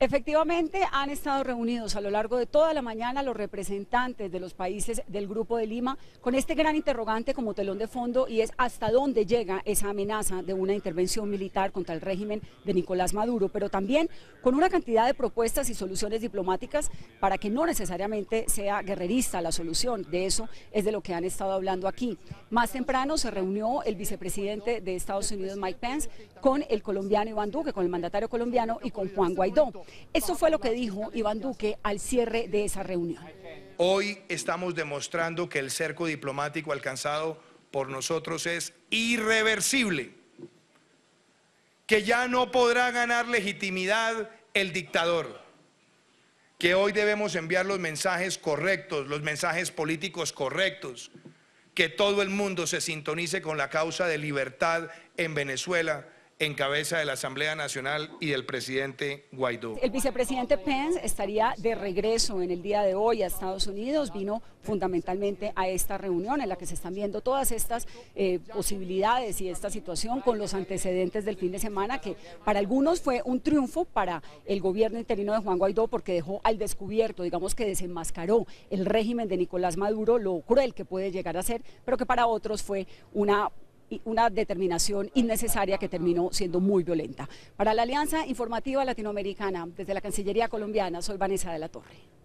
Efectivamente, han estado reunidos a lo largo de toda la mañana los representantes de los países del Grupo de Lima con este gran interrogante como telón de fondo y es hasta dónde llega esa amenaza de una intervención militar contra el régimen de Nicolás Maduro, pero también con una cantidad de propuestas y soluciones diplomáticas para que no necesariamente sea guerrerista la solución. De eso es de lo que han estado hablando aquí. Más temprano se reunió el vicepresidente de Estados Unidos, Mike Pence, con el colombiano Iván Duque, con el mandatario colombiano y con Juan Guaidó. Eso fue lo que dijo Iván Duque al cierre de esa reunión. Hoy estamos demostrando que el cerco diplomático alcanzado por nosotros es irreversible, que ya no podrá ganar legitimidad el dictador, que hoy debemos enviar los mensajes correctos, los mensajes políticos correctos, que todo el mundo se sintonice con la causa de libertad en Venezuela en cabeza de la Asamblea Nacional y del presidente Guaidó. El vicepresidente Pence estaría de regreso en el día de hoy a Estados Unidos. Vino fundamentalmente a esta reunión en la que se están viendo todas estas eh, posibilidades y esta situación con los antecedentes del fin de semana, que para algunos fue un triunfo para el gobierno interino de Juan Guaidó porque dejó al descubierto, digamos que desenmascaró el régimen de Nicolás Maduro, lo cruel que puede llegar a ser, pero que para otros fue una una determinación innecesaria que terminó siendo muy violenta. Para la Alianza Informativa Latinoamericana, desde la Cancillería colombiana, soy Vanessa de la Torre.